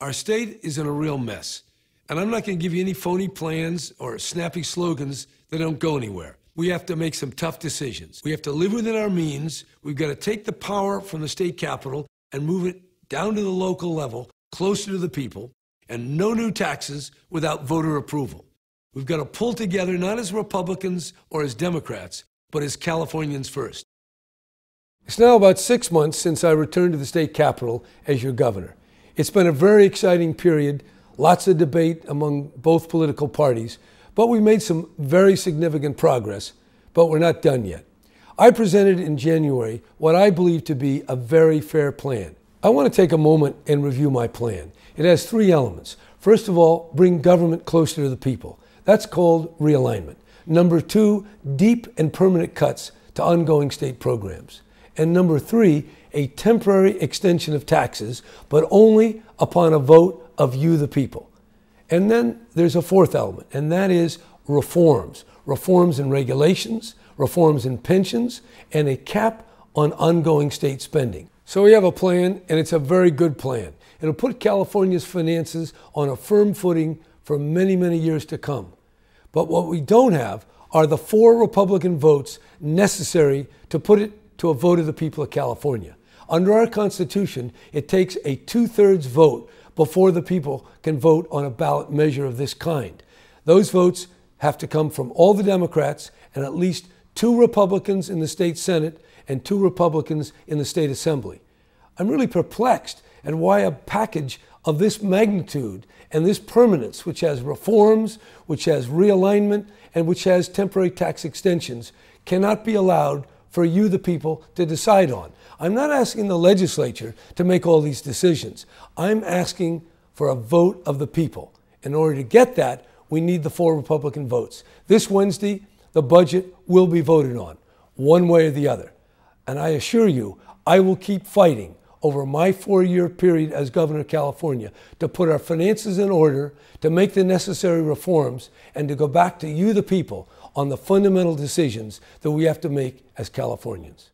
Our state is in a real mess. And I'm not going to give you any phony plans or snappy slogans that don't go anywhere. We have to make some tough decisions. We have to live within our means. We've got to take the power from the state capital and move it down to the local level, closer to the people, and no new taxes without voter approval. We've got to pull together not as Republicans or as Democrats, but as Californians first. It's now about six months since I returned to the state capital as your governor. It's been a very exciting period, lots of debate among both political parties, but we made some very significant progress, but we're not done yet. I presented in January what I believe to be a very fair plan. I want to take a moment and review my plan. It has three elements. First of all, bring government closer to the people. That's called realignment. Number two, deep and permanent cuts to ongoing state programs. And number three, a temporary extension of taxes, but only upon a vote of you, the people. And then there's a fourth element, and that is reforms reforms in regulations, reforms in pensions, and a cap on ongoing state spending. So we have a plan, and it's a very good plan. It'll put California's finances on a firm footing for many, many years to come. But what we don't have are the four Republican votes necessary to put it to a vote of the people of California. Under our Constitution, it takes a two thirds vote before the people can vote on a ballot measure of this kind. Those votes have to come from all the Democrats and at least two Republicans in the state Senate and two Republicans in the state Assembly. I'm really perplexed at why a package of this magnitude and this permanence, which has reforms, which has realignment, and which has temporary tax extensions, cannot be allowed for you, the people, to decide on. I'm not asking the legislature to make all these decisions. I'm asking for a vote of the people. In order to get that, we need the four Republican votes. This Wednesday, the budget will be voted on, one way or the other. And I assure you, I will keep fighting over my four year period as governor of California to put our finances in order, to make the necessary reforms, and to go back to you, the people, on the fundamental decisions that we have to make as Californians.